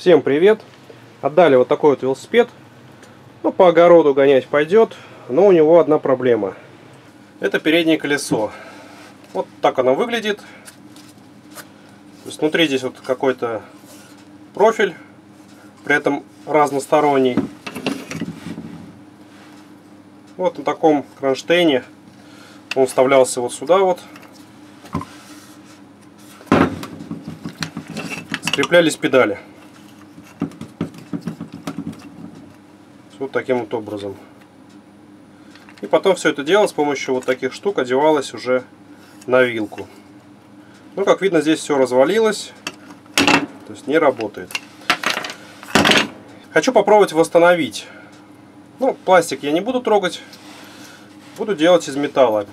Всем привет! Отдали вот такой вот велосипед. Ну, по огороду гонять пойдет, но у него одна проблема. Это переднее колесо. Вот так оно выглядит. То есть внутри здесь вот какой-то профиль, при этом разносторонний. Вот на таком кронштейне он вставлялся вот сюда вот. Скреплялись педали. Вот таким вот образом. И потом все это дело с помощью вот таких штук одевалось уже на вилку. Ну, как видно, здесь все развалилось. То есть не работает. Хочу попробовать восстановить. Ну, пластик я не буду трогать. Буду делать из металла.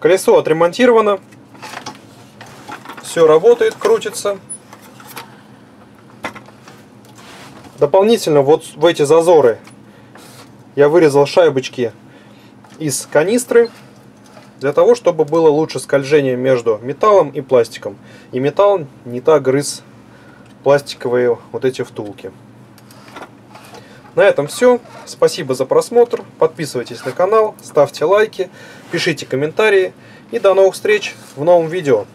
Колесо отремонтировано. Все работает, крутится. Дополнительно вот в эти зазоры я вырезал шайбочки из канистры для того, чтобы было лучше скольжение между металлом и пластиком. И металл не так грыз пластиковые вот эти втулки. На этом все. Спасибо за просмотр. Подписывайтесь на канал, ставьте лайки, пишите комментарии. И до новых встреч в новом видео.